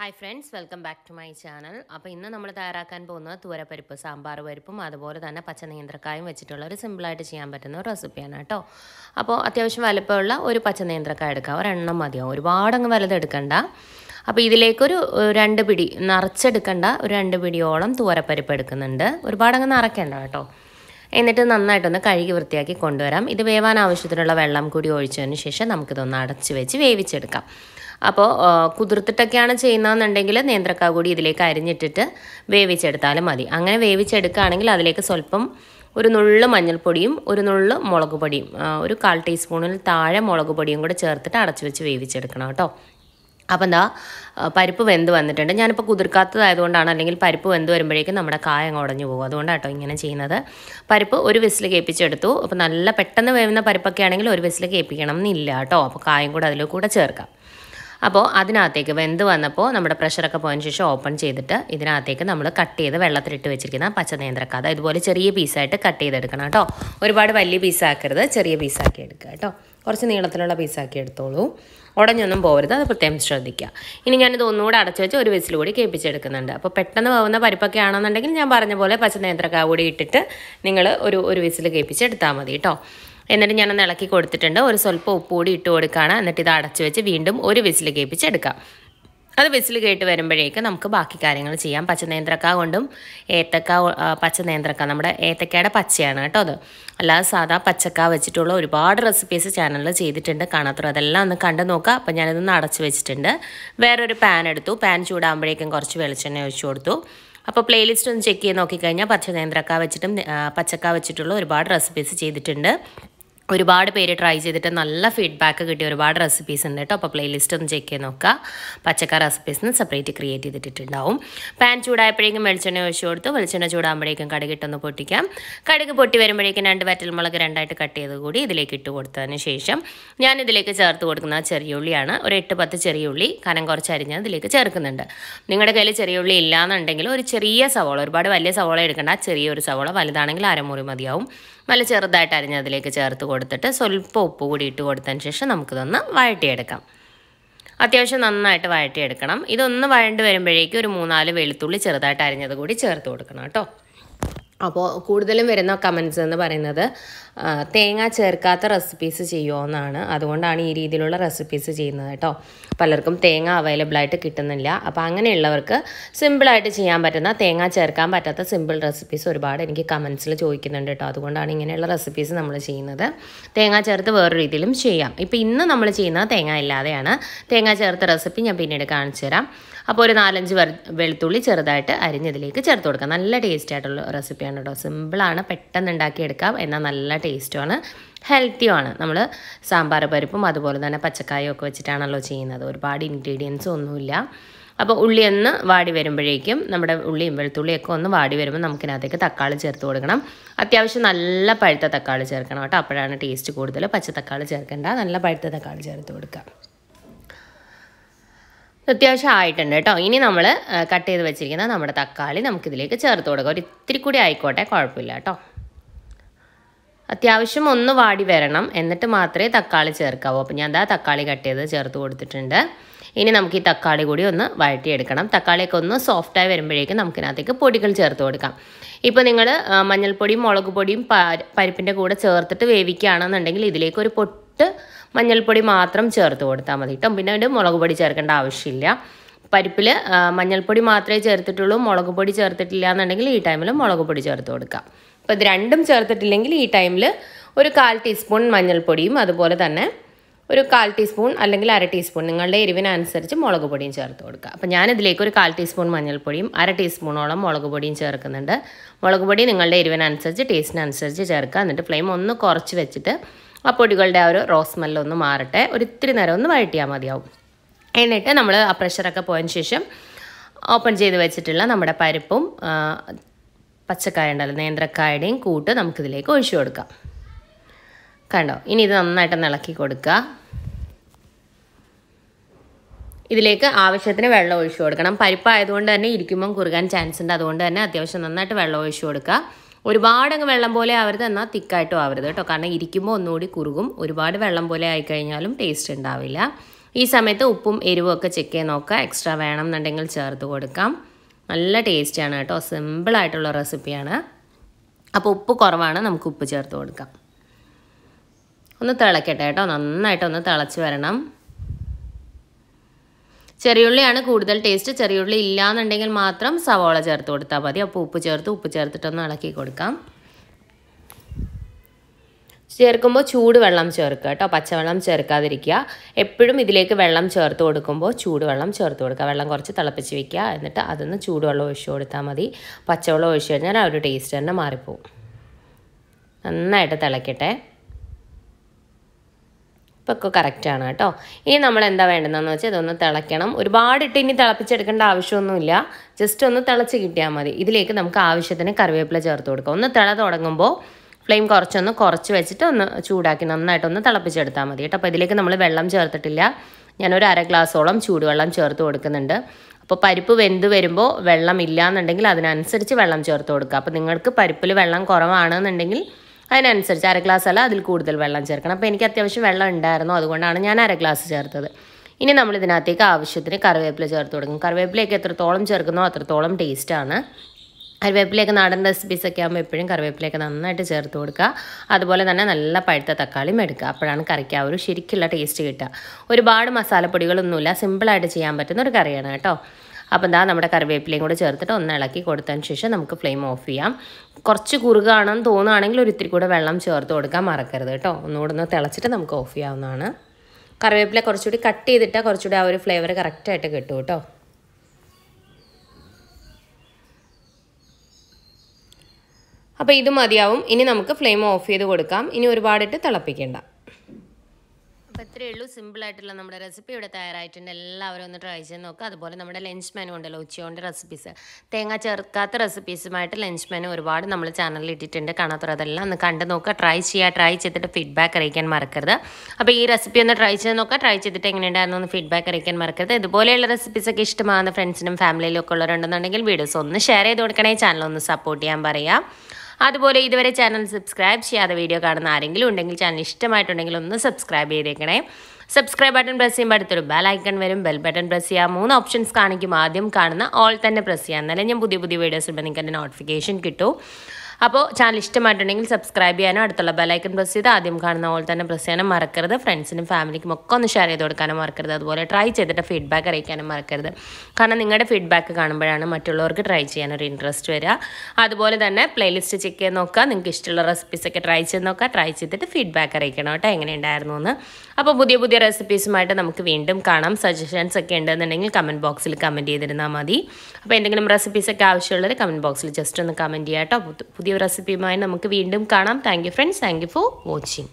Hi friends welcome back to my channel അപ്പോൾ ഇന്ന് നമ്മൾ തയ്യാറാക്കാൻ പോകുന്നത് തൂരപ്പരിപ്പ് സാമ്പാർ പരിപ്പും അതുപോലെ തന്നെ പച്ച നേന്ത്രക്കായും വെച്ചിട്ടുള്ള ഒരു സിമ്പിളായിട്ട് ചെയ്യാൻ പറ്റുന്ന ഒരു റെസിപ്പിയാണ് കേട്ടോ. അപ്പോൾ അത്യാവശ്യം വലുപ്പമുള്ള ഒരു പച്ച നേന്ത്രക്കായ എടുക്കുക ഒരെണ്ണം മതിയാവും. ഒരുപാടങ്ങ് വലുതെടുക്കണ്ട അപ്പോൾ ഇതിലേക്കൊരു രണ്ട് പിടി നിറച്ചെടുക്കണ്ട ഒരു രണ്ട് പിടിയോളം തൂരപ്പരിപ്പ് എടുക്കുന്നുണ്ട്. ഒരുപാടങ്ങ് നിറയ്ക്കേണ്ട കേട്ടോ. എന്നിട്ട് നന്നായിട്ടൊന്ന് കഴുകി വൃത്തിയാക്കി കൊണ്ടുവരാം. ഇത് വേവാൻ ആവശ്യത്തിനുള്ള വെള്ളം കൂടി ഒഴിച്ചതിന് ശേഷം നമുക്കിതൊന്ന് അടച്ച് വെച്ച് വേവിച്ചെടുക്കാം. അപ്പോൾ കുതിർത്തിട്ടൊക്കെയാണ് ചെയ്യുന്നതെന്നുണ്ടെങ്കിൽ നേന്ത്രക്കാവ് കൂടി ഇതിലേക്ക് അരിഞ്ഞിട്ടിട്ട് വേവിച്ചെടുത്താലും മതി. അങ്ങനെ വേവിച്ചെടുക്കുകയാണെങ്കിൽ അതിലേക്ക് സ്വല്പം ഒരു നുള്ള് മഞ്ഞൾപ്പൊടിയും ഒരു നുള്ള് മുളക് പൊടിയും ഒരു കാൽ ടീസ്പൂണിൽ താഴെ മുളക് പൊടിയും കൂടെ ചേർത്തിട്ട് അടച്ചു വെച്ച് വേവിച്ചെടുക്കണം കേട്ടോ. അപ്പം എന്താ പരിപ്പ് വെന്ത് വന്നിട്ടുണ്ട്. ഞാനിപ്പോൾ കുതിർക്കാത്തതായതുകൊണ്ടാണ് അല്ലെങ്കിൽ പരിപ്പ് വെന്ത് വരുമ്പോഴേക്കും നമ്മുടെ കായ അങ്ങ് ഉടഞ്ഞു പോകും. അതുകൊണ്ടാണ് കേട്ടോ ഇങ്ങനെ ചെയ്യുന്നത്. പരിപ്പ് ഒരു വിസിൽ കേൾപ്പിച്ചെടുത്തു. അപ്പോൾ നല്ല പെട്ടെന്ന് വേവുന്ന പരിപ്പൊക്കെ ആണെങ്കിൽ ഒരു വിസിൽ കേൾപ്പിക്കണം എന്നില്ല കേട്ടോ. അപ്പോൾ കായം കൂടെ അതിൽ കൂടെ ചേർക്കാം. അപ്പോൾ അതിനകത്തേക്ക് വെന്ത് വന്നപ്പോൾ നമ്മുടെ പ്രഷറൊക്കെ പോയതിന് ശേഷം ഓപ്പൺ ചെയ്തിട്ട് ഇതിനകത്തേക്ക് നമ്മൾ കട്ട് ചെയ്ത് വെള്ളത്തിലിട്ട് വെച്ചിരിക്കുന്ന പച്ച നേന്ത്രക്കാത ഇതുപോലെ ചെറിയ പീസായിട്ട് കട്ട് ചെയ്തെടുക്കണം കേട്ടോ. ഒരുപാട് വലിയ പീസാക്കരുത് ചെറിയ പീസാക്കി എടുക്കുക കേട്ടോ. കുറച്ച് നീളത്തിലുള്ള പീസാക്കി എടുത്തോളൂ. ഉടഞ്ഞൊന്നും പോകരുത് അത് പ്രത്യേകം ശ്രദ്ധിക്കുക. ഇനി ഞാനിത് ഒന്നുകൂടെ അടച്ചു വെച്ച് ഒരു വിസിൽ കൂടി കേൾപ്പിച്ചെടുക്കുന്നുണ്ട്. അപ്പോൾ പെട്ടെന്ന് പോകുന്ന പരിപ്പൊക്കെ ആണെന്നുണ്ടെങ്കിൽ ഞാൻ പറഞ്ഞ പോലെ പച്ച നേന്ത്രക്കാ കൂടി ഇട്ടിട്ട് നിങ്ങൾ ഒരു ഒരു വിസിൽ കേൾപ്പിച്ചെടുത്താൽ മതി കേട്ടോ. എന്നിട്ട് ഞാനൊന്ന് ഇളക്കി കൊടുത്തിട്ടുണ്ട്. ഒരു സ്വല്പം ഉപ്പ് കൂടി ഇട്ട് കൊടുക്കുകയാണ്. എന്നിട്ട് ഇത് അടച്ചു വെച്ച് വീണ്ടും ഒരു വിസിൽ കേൾപ്പിച്ചെടുക്കാം അത് വിസിൽ കേട്ട് വരുമ്പോഴേക്ക് നമുക്ക് ബാക്കി കാര്യങ്ങൾ ചെയ്യാം. പച്ച നേന്ത്രക്ക കൊണ്ടും ഏത്തക്ക ആ, പച്ച നേന്ത്രക്ക. നമ്മുടെ ഏത്തക്കയുടെ പച്ചയാണ് കേട്ടോ അത്. അല്ലാതെ സാധാ പച്ചക്ക വെച്ചിട്ടുള്ള ഒരുപാട് റെസിപ്പീസ് ചാനലിൽ ചെയ്തിട്ടുണ്ട്. കാണാത്തവർ അതെല്ലാം ഒന്ന് കണ്ടു നോക്കുക. അപ്പം ഞാനിതൊന്ന് അടച്ചു വെച്ചിട്ടുണ്ട്. വേറൊരു പാൻ എടുത്തു. പാൻ ചൂടാകുമ്പോഴേക്കും കുറച്ച് വെളിച്ചെണ്ണ ഒഴിച്ചു കൊടുത്തു. അപ്പോൾ പ്ലേലിസ്റ്റ് ഒന്ന് ചെക്ക് ചെയ്ത് നോക്കിക്കഴിഞ്ഞാൽ പച്ച നേന്ത്രക്ക വെച്ചിട്ടും പച്ചക്ക വെച്ചിട്ടുള്ള ഒരുപാട് റെസിപ്പീസ് ചെയ്തിട്ടുണ്ട്. ഒരുപാട് പേര് ട്രൈ ചെയ്തിട്ട് നല്ല ഫീഡ്ബാക്ക് കിട്ടിയ ഒരുപാട് റെസിപ്പീസ് ഉണ്ട് കേട്ടോ അപ്പോൾ പ്ലേലിസ്റ്റ് ഒന്ന് ചെക്ക് ചെയ്ത് നോക്കുക. റെസിപ്പീസ് റെസിപ്പീസിന് സെപ്പറേറ്റ് ക്രിയേറ്റ് ചെയ്തിട്ടുണ്ടാവും പാൻ ചൂടായപ്പോഴേക്കും വെളിച്ചെണ്ണ ഒഴിച്ചു കൊടുത്തു. വെളിച്ചെണ്ണ ചൂടാകുമ്പോഴേക്കും കടുകിട്ടൊന്ന് പൊട്ടിക്കാം. കടുക് പൊട്ടി വരുമ്പോഴേക്കും രണ്ട് വറ്റൽമുളക് രണ്ടായിട്ട് കട്ട് ചെയ്ത് കൂടി ഇതിലേക്ക് ഇട്ട് കൊടുത്തതിന് ശേഷം ഞാൻ ഇതിലേക്ക് ചേർത്ത് കൊടുക്കുന്ന ചെറിയ ഉള്ളിയാണ്. ഒരു എട്ട് പത്ത് ചെറിയ ഉള്ളി കനം കുറച്ച് അരിഞ്ഞ് ഇതിലേക്ക് ചേർക്കുന്നുണ്ട്. നിങ്ങളുടെ കയ്യിൽ ചെറിയ ഉള്ളി ഇല്ലാന്നുണ്ടെങ്കിൽ ഒരു ചെറിയ സവോള ഒരുപാട് വലിയ സവോള എടുക്കേണ്ട. ചെറിയൊരു സവോള വലുതാണെങ്കിൽ അരമുറി മതിയാവും. നല്ല ചെറുതായിട്ട് അരിഞ്ഞ് അതിലേക്ക് ചേർത്ത് കൊടുത്തിട്ട് സ്വല്പം ഉപ്പ് കൂടി ഇട്ട് കൊടുത്തതിന് ശേഷം നമുക്കിതൊന്ന് വഴട്ടിയെടുക്കാം അത്യാവശ്യം നന്നായിട്ട് വഴട്ടിയെടുക്കണം ഇതൊന്ന് വഴണ്ട് വരുമ്പോഴേക്കും ഒരു മൂന്നാൽ വെളുത്തുള്ളി ചെറുതായിട്ട് അരിഞ്ഞത് കൂടി ചേർത്ത് കൊടുക്കണം കേട്ടോ. അപ്പോൾ കൂടുതലും വരുന്ന കമൻസ് എന്ന് പറയുന്നത് തേങ്ങ ചേർക്കാത്ത റെസിപ്പീസ് ചെയ്യുമോ എന്നാണ്. അതുകൊണ്ടാണ് ഈ രീതിയിലുള്ള റെസിപ്പീസ് ചെയ്യുന്നത് കേട്ടോ. പലർക്കും തേങ്ങ അവൈലബിൾ ആയിട്ട് കിട്ടുന്നില്ല. അപ്പോൾ അങ്ങനെയുള്ളവർക്ക് സിമ്പിളായിട്ട് ചെയ്യാൻ പറ്റുന്ന തേങ്ങ ചേർക്കാൻ പറ്റാത്ത സിമ്പിൾ റെസിപ്പീസ് ഒരുപാട് എനിക്ക് കമൻസിൽ ചോദിക്കുന്നുണ്ട് കേട്ടോ. അതുകൊണ്ടാണ് ഇങ്ങനെയുള്ള റെസിപ്പീസ് നമ്മൾ ചെയ്യുന്നത്. തേങ്ങ ചേർത്ത് വേറെ രീതിയിലും ചെയ്യാം. ഇപ്പോൾ ഇന്ന് നമ്മൾ ചെയ്യുന്നത് തേങ്ങ ഇല്ലാതെയാണ്. തേങ്ങ ചേർത്ത റെസിപ്പി ഞാൻ പിന്നീട് കാണിച്ചു തരാം അപ്പോൾ ഒരു നാലഞ്ച് വെളുത്തുള്ളി ചെറുതായിട്ട് അരിഞ്ഞതിലേക്ക് ചേർത്ത് കൊടുക്കാം. നല്ല ടേസ്റ്റ് ആയിട്ടുള്ള റെസിപ്പിയാണ് കേട്ടോ സിമ്പിളാണ് പെട്ടെന്ന് ഉണ്ടാക്കിയെടുക്കാം. എന്നാൽ നല്ല ടേസ്റ്റുമാണ് ഹെൽത്തിയുമാണ് നമ്മൾ സാമ്പാർ പരിപ്പും അതുപോലെ തന്നെ പച്ചക്കായും ഒക്കെ വെച്ചിട്ടാണല്ലോ ചെയ്യുന്നത്. ഒരുപാട് ഇൻഗ്രീഡിയൻസും ഒന്നുമില്ല. അപ്പോൾ ഉള്ളി ഒന്ന് വാടി വരുമ്പോഴേക്കും നമ്മുടെ ഉള്ളിയും വെളുത്തുള്ളിയൊക്കെ ഒന്ന് വാടി വരുമ്പോൾ നമുക്കിനകത്തേക്ക് തക്കാളി ചേർത്ത് കൊടുക്കണം. അത്യാവശ്യം നല്ല പഴുത്ത തക്കാളി ചേർക്കണം കേട്ടോ. അപ്പോഴാണ് ടേസ്റ്റ് കൂടുതൽ. പച്ച തക്കാളി ചേർക്കേണ്ട. നല്ല പഴുത്ത തക്കാളി ചേർത്ത് കൊടുക്കാം അത്യാവശ്യം ആയിട്ടുണ്ട് കേട്ടോ. ഇനി നമ്മൾ കട്ട് ചെയ്ത് വെച്ചിരിക്കുന്ന നമ്മുടെ തക്കാളി നമുക്കിതിലേക്ക് ചേർത്ത് കൊടുക്കാം. ഒരു ഇത്തിരി കൂടി ആയിക്കോട്ടെ കുഴപ്പമില്ല കേട്ടോ. അത്യാവശ്യം ഒന്ന് വാടി വരണം. എന്നിട്ട് മാത്രമേ തക്കാളി ചേർക്കാവൂ. അപ്പോൾ ഞാൻ ദാ തക്കാളി കട്ട് ചെയ്ത് ചേർത്ത് കൊടുത്തിട്ടുണ്ട്. ഇനി നമുക്ക് ഈ തക്കാളി കൂടി ഒന്ന് വഴറ്റിയെടുക്കണം. തക്കാളിയൊക്കെ ഒന്ന് സോഫ്റ്റായി വരുമ്പോഴേക്കും നമുക്കിനകത്തേക്ക് പൊടികൾ ചേർത്ത് കൊടുക്കാം. ഇപ്പോൾ നിങ്ങൾ മഞ്ഞൾപ്പൊടിയും മുളക് പൊടിയും പരിപ്പിന്റെ കൂടെ ചേർത്തിട്ട് വേവിക്കുകയാണെന്നുണ്ടെങ്കിൽ ഇതിലേക്ക് ഒരു പൊട്ട് മഞ്ഞൾപ്പൊടി മാത്രം ചേർത്ത് കൊടുത്താൽ മതി കേട്ടോ പിന്നെ അതിന്റെ മുളക് പൊടി ചേർക്കേണ്ട ആവശ്യമില്ല. പരിപ്പിൽ മഞ്ഞൾപ്പൊടി മാത്രമേ ചേർത്തിട്ടുള്ളൂ. മുളക് പൊടി ചേർത്തിട്ടില്ല എന്നുണ്ടെങ്കിൽ ഈ ടൈമിൽ മുളക് പൊടി ചേർത്ത് കൊടുക്കാം. അപ്പോൾ ഇത് രണ്ടും ചേർത്തിട്ടില്ലെങ്കിൽ ഈ ടൈമിൽ ഒരു കാൽ ടീസ്പൂൺ മഞ്ഞൾപ്പൊടിയും അതുപോലെ തന്നെ ഒരു കാൽ ടീസ്പൂൺ അല്ലെങ്കിൽ അര ടീസ്പൂൺ നിങ്ങളുടെ എരിവിനനുസരിച്ച് മുളക് പൊടിയും ചേർത്ത് കൊടുക്കുക അപ്പോൾ ഞാനിതിലേക്ക് ഒരു കാൽ ടീസ്പൂൺ മഞ്ഞൾപ്പൊടിയും അര ടീസ്പൂണോളം മുളക് പൊടിയും ചേർക്കുന്നുണ്ട്. മുളക് പൊടി നിങ്ങളുടെ എരിവിനനുസരിച്ച് ടേസ്റ്റിനനുസരിച്ച് ചേർക്കുക. എന്നിട്ട് ഫ്ലെയിം ഒന്ന് കുറച്ച് വെച്ചിട്ട് ആ പൊടികളുടെ ആ ഒരു റോസ് സ്മെല്ലൊന്ന് മാറട്ടെ. ഒരു ഇത്തിരി നേരം ഒന്ന് വഴറ്റിയാൽ മതിയാവും. എന്നിട്ട് നമ്മൾ ആ പ്രഷറൊക്കെ പോയതിന് ശേഷം ഓപ്പൺ ചെയ്ത് വെച്ചിട്ടുള്ള നമ്മുടെ പരിപ്പും പച്ചക്കായ ഉണ്ടല്ലോ നേന്ത്രക്കായുടെയും കൂട്ട് നമുക്കിതിലേക്ക് ഒഴിച്ചു കൊടുക്കാം. കണ്ടോ? ഇനി ഇത് നന്നായിട്ട് ഇളക്കി കൊടുക്കുക. ഇതിലേക്ക് ആവശ്യത്തിന് വെള്ളം ഒഴിച്ചു കൊടുക്കണം. പരിപ്പായതുകൊണ്ട് തന്നെ ഇരിക്കുമ്പം കുറുകാൻ ചാൻസ് ഉണ്ട്. അതുകൊണ്ട് തന്നെ അത്യാവശ്യം നന്നായിട്ട് വെള്ളം ഒഴിച്ചു കൊടുക്കുക. ഒരുപാട് അങ്ങ് വെള്ളം പോലെ ആവരുത് എന്നാൽ തിക്കായിട്ടും ആവരുത് കേട്ടോ. കാരണം ഇരിക്കുമ്പോൾ ഒന്നുകൂടി കുറുകും. ഒരുപാട് വെള്ളം പോലെ ആയിക്കഴിഞ്ഞാലും ടേസ്റ്റ് ഉണ്ടാവില്ല. ഈ സമയത്ത് ഉപ്പും എരിവും ഒക്കെ ചെക്ക് ചെയ്ത് നോക്കുക. എക്സ്ട്രാ വേണം എന്നുണ്ടെങ്കിൽ ചേർത്ത് കൊടുക്കാം. നല്ല ടേസ്റ്റിയാണ് കേട്ടോ. സിമ്പിളായിട്ടുള്ള റെസിപ്പിയാണ് അപ്പോൾ ഉപ്പ് കുറവാണ് നമുക്ക് ഉപ്പ് ചേർത്ത് കൊടുക്കാം. ഒന്ന് തിളക്കട്ടെ കേട്ടോ. നന്നായിട്ടൊന്ന് തിളച്ച് വരണം. ചെറിയുള്ളിയാണ് കൂടുതൽ ടേസ്റ്റ് ചെറിയുള്ളി ഇല്ലാന്നുണ്ടെങ്കിൽ മാത്രം സവോള ചേർത്ത് കൊടുത്താൽ മതി. അപ്പോൾ ഉപ്പ് ചേർത്ത് ഉപ്പ് ചേർത്തിട്ടൊന്ന് ഇളക്കി കൊടുക്കാം. ചേർക്കുമ്പോൾ ചൂടുവെള്ളം ചേർക്കുക കേട്ടോ. പച്ചവെള്ളം ചേർക്കാതിരിക്കുക. എപ്പോഴും ഇതിലേക്ക് വെള്ളം ചേർത്ത് കൊടുക്കുമ്പോൾ ചൂടുവെള്ളം ചേർത്ത് കൊടുക്കുക. വെള്ളം കുറച്ച് തിളപ്പിച്ച് വെക്കുക. എന്നിട്ട് അതൊന്ന് ചൂടുവെള്ളം ഒഴിച്ചു കൊടുത്താൽ മതി. പച്ചവെള്ളം ഒഴിച്ചു കഴിഞ്ഞാൽ ആ ഒരു ടേസ്റ്റ് തന്നെ മാറിപ്പോവും. നന്നായിട്ട് തിളക്കട്ടെ. ഇപ്പോൾ ഒക്കെ ആണ് കേട്ടോ. ഇനി നമ്മൾ എന്താ വേണ്ടതെന്ന് വെച്ചാൽ ഇതൊന്ന് തിളയ്ക്കണം. ഒരുപാട് ഇട്ട് ഇനി തിളപ്പിച്ചെടുക്കേണ്ട ആവശ്യമൊന്നുമില്ല. ജസ്റ്റ് ഒന്ന് തിളച്ച് കിട്ടിയാൽ മതി. ഇതിലേക്ക് നമുക്ക് ആവശ്യത്തിന് കറിവേപ്പില ചേർത്ത് കൊടുക്കാം. ഒന്ന് തിള തുടങ്ങുമ്പോൾ ഫ്ലെയിം കുറച്ചൊന്ന് കുറച്ച് വെച്ചിട്ട് ഒന്ന് ചൂടാക്കി നന്നായിട്ടൊന്ന് തിളപ്പിച്ചെടുത്താൽ മതി കേട്ടോ. അപ്പോൾ ഇതിലേക്ക് നമ്മൾ വെള്ളം ചേർത്തിട്ടില്ല. ഞാനൊരു അര ഗ്ലാസ്സോളം ചൂടുവെള്ളം ചേർത്ത് കൊടുക്കുന്നുണ്ട്. അപ്പോൾ പരിപ്പ് വെന്ത് വരുമ്പോൾ വെള്ളം ഇല്ലയെന്നുണ്ടെങ്കിൽ അതിനനുസരിച്ച് വെള്ളം ചേർത്ത് കൊടുക്കുക. അപ്പോൾ നിങ്ങൾക്ക് പരിപ്പിൽ വെള്ളം കുറവാണെന്നുണ്ടെങ്കിൽ അതിനനുസരിച്ച് അര ഗ്ലാസ് അല്ല അതിൽ കൂടുതൽ വെള്ളം ചേർക്കണം. അപ്പോൾ എനിക്ക് അത്യാവശ്യം വെള്ളം ഉണ്ടായിരുന്നു അതുകൊണ്ടാണ് ഞാൻ അര ഗ്ലാസ് ചേർത്തത്. ഇനി നമ്മൾ ഇതിനകത്തേക്ക് ആവശ്യത്തിന് കറിവേപ്പില ചേർത്ത് കൊടുക്കും. കറിവേപ്പിലേക്ക് എത്രത്തോളം ചേർക്കുന്നോ അത്രത്തോളം ടേസ്റ്റാണ് കറിവേപ്പിലേക്ക് നാടൻ റെസിപ്പീസൊക്കെ ആകുമ്പോൾ എപ്പോഴും കറിവേപ്പിലേക്ക് നന്നായിട്ട് ചേർത്ത് കൊടുക്കുക. അതുപോലെ തന്നെ നല്ല പഴുത്ത തക്കാളിയും എടുക്കുക. അപ്പോഴാണ് കറിക്ക് ആ ഒരു ശരിക്കുള്ള ടേസ്റ്റ് കിട്ടുക. ഒരുപാട് മസാലപ്പൊടികളൊന്നുമില്ല. സിമ്പിളായിട്ട് ചെയ്യാൻ പറ്റുന്ന ഒരു കറിയാണ് കേട്ടോ. അപ്പോൾ എന്താ നമ്മുടെ കറിവേപ്പിലയും കൂടെ ചേർത്തിട്ട് ഒന്ന് ഇളക്കി കൊടുത്തതിന് ശേഷം നമുക്ക് ഫ്ലെയിം ഓഫ് ചെയ്യാം. കുറച്ച് കുറുകാണെന്ന് തോന്നുകയാണെങ്കിൽ ഒരു ഇത്തിരി കൂടെ വെള്ളം ചേർത്ത് കൊടുക്കാൻ മറക്കരുത് കേട്ടോ. ഒന്നുകൂടെ ഒന്ന് തിളച്ചിട്ട് നമുക്ക് ഓഫ് ചെയ്യാവുന്നതാണ്. കറിവേപ്പില കുറച്ചുകൂടി കട്ട് ചെയ്തിട്ടാൽ കുറച്ചുകൂടി ആ ഒരു ഫ്ലേവർ കറക്റ്റായിട്ട് കിട്ടും കേട്ടോ. അപ്പോൾ ഇത് മതിയാവും. ഇനി നമുക്ക് ഫ്ലെയിം ഓഫ് ചെയ്ത് കൊടുക്കാം. ഇനി ഒരുപാടിട്ട് തിളപ്പിക്കേണ്ട. അപ്പോൾ ഇത്രയേ ഉള്ളൂ. സിമ്പിളായിട്ടുള്ള നമ്മുടെ റെസിപ്പി ഇവിടെ തയ്യാറായിട്ടുണ്ട്. എല്ലാവരും ഒന്ന് ട്രൈ ചെയ്ത് നോക്കുക അതുപോലെ നമ്മുടെ ലഞ്ച് മെനു ഉണ്ടല്ലോ ഉച്ചയോണ്ട് റെസിപ്പീസ് തേങ്ങ ചേർക്കാത്ത റെസിപ്പീസുമായിട്ട് ലഞ്ച് മെനു ഒരുപാട് നമ്മൾ ചാനലിൽ ഇട്ടിട്ടുണ്ട്. കാണാത്തതെല്ലാം ഒന്ന് കണ്ട് നോക്കുക ട്രൈ ചെയ്യുക ട്രൈ ചെയ്തിട്ട് ഫീഡ്ബാക്ക് അറിയിക്കാൻ മറക്കരുത്. അപ്പോൾ ഈ റെസിപ്പി ഒന്ന് ട്രൈ ചെയ്ത് നോക്കുക ട്രൈ ചെയ്തിട്ട് എങ്ങനെയുണ്ടായിരുന്നു ഒന്ന് ഫീഡ്ബാക്ക് അറിയിക്കാൻ മറക്കരുത്. ഇതുപോലെയുള്ള റെസിപ്പീസൊക്കെ ഇഷ്ടമാകുന്ന ഫ്രണ്ട്സിനും ഫാമിലിയിലൊക്കെ ഉള്ളവരുണ്ടെന്നുണ്ടെങ്കിൽ വീഡിയോസ് ഒന്ന് ഷെയർ ചെയ്ത് കൊടുക്കണേ. ചാനൽ ഒന്ന് സപ്പോർട്ട് ചെയ്യാൻ പറയാം. അതുപോലെ ഇതുവരെ ചാനൽ സബ്സ്ക്രൈബ് ചെയ്യാതെ വീഡിയോ കാണുന്ന ആരെങ്കിലും ഉണ്ടെങ്കിൽ ചാനൽ ഇഷ്ടമായിട്ടുണ്ടെങ്കിൽ ഒന്ന് സബ്സ്ക്രൈബ് ചെയ്തേക്കണേ. സബ്സ്ക്രൈബ് ബട്ടൺ പ്രസ് ചെയ്യുമ്പോൾ അടുത്തൊരു ബെൽ ഐക്കൺ വരും. ബെൽ ബട്ടൺ പ്രസ് ചെയ്യുക മൂന്ന് ഓപ്ഷൻസ് കാണിക്കും. ആദ്യം കാണുന്ന ഓൾ തന്നെ പ്രസ് ചെയ്യുക എന്നാലേ ഞാൻ പുതിയ പുതിയ വീഡിയോസ് ഇടുമ്പോൾ നിങ്ങൾക്ക് എന്റെ നോട്ടിഫിക്കേഷൻ കിട്ടും. അപ്പോൾ ചാനൽ ഇഷ്ടമായിട്ടുണ്ടെങ്കിൽ സബ്സ്ക്രൈബ് ചെയ്യാനും അടുത്തുള്ള ബെലൈക്കൺ പ്രസ് ചെയ്ത് ആദ്യം കാണുന്ന പോലെ തന്നെ പ്രസ് ചെയ്യാനും മറക്കരുത്. ഫ്രണ്ട്സിനും ഫാമിലിക്കും ഒക്കെ ഒന്ന് ഷെയർ ചെയ്ത് കൊടുക്കാനും മറക്കരുത്. അതുപോലെ ട്രൈ ചെയ്തിട്ട് ഫീഡ്ബാക്ക് അറിയിക്കാനും മറക്കരുത്. കാരണം നിങ്ങളുടെ ഫീഡ്ബാക്ക് കാണുമ്പോഴാണ് മറ്റുള്ളവർക്ക് ട്രൈ ചെയ്യാനൊരു ഇൻട്രസ്റ്റ് വരിക അതുപോലെ തന്നെ പ്ലേലിസ്റ്റ് ചെക്ക് ചെയ്ത് നോക്കുക നിങ്ങൾക്ക് ഇഷ്ടമുള്ള റെസിപ്പീസൊക്കെ ട്രൈ ചെയ്ത് നോക്കുക ട്രൈ ചെയ്തിട്ട് ഫീഡ്ബാക്ക് അറിയിക്കണം കേട്ടോ. എങ്ങനെയുണ്ടായിരുന്നു എന്ന്. അപ്പോൾ പുതിയ പുതിയ റെസിപ്പീസുമായിട്ട് നമുക്ക് വീണ്ടും കാണാം. സജഷൻസ് ഒക്കെ ഉണ്ടെന്നുണ്ടെങ്കിൽ കമന്റ് ബോക്സിൽ കമന്റ് ചെയ്തിരുന്നാൽ മതി. അപ്പോൾ എന്തെങ്കിലും റെസിപ്പീസൊക്കെ ആവശ്യമുള്ളത് കമന്റ് ബോക്സിൽ ജസ്റ്റ് ഒന്ന് കമന്റ് ചെയ്യാം കേട്ടോ. പുതിയ റെസിപ്പിയുമായി നമുക്ക് വീണ്ടും കാണാം. Thank you friends thank you for watching